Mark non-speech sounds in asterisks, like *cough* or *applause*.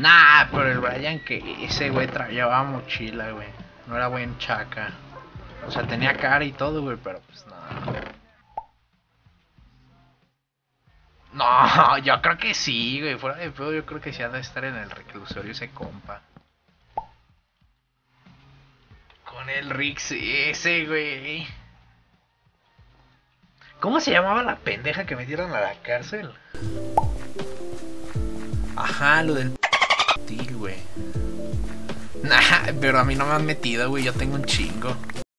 Nah, pero el Brian que ese güey traía mochila, güey. No era buen chaca. O sea, tenía cara y todo, güey, pero pues nada. No, *laughs* yo creo que sí, güey. Fuera de pedo, yo creo que sí ha de estar en el reclusorio ese compa. Con el Rix ese, güey. ¿Cómo se llamaba la pendeja que metieron a la cárcel? Ajá, lo del Nah, pero a mí no me han metido, güey. Yo tengo un chingo.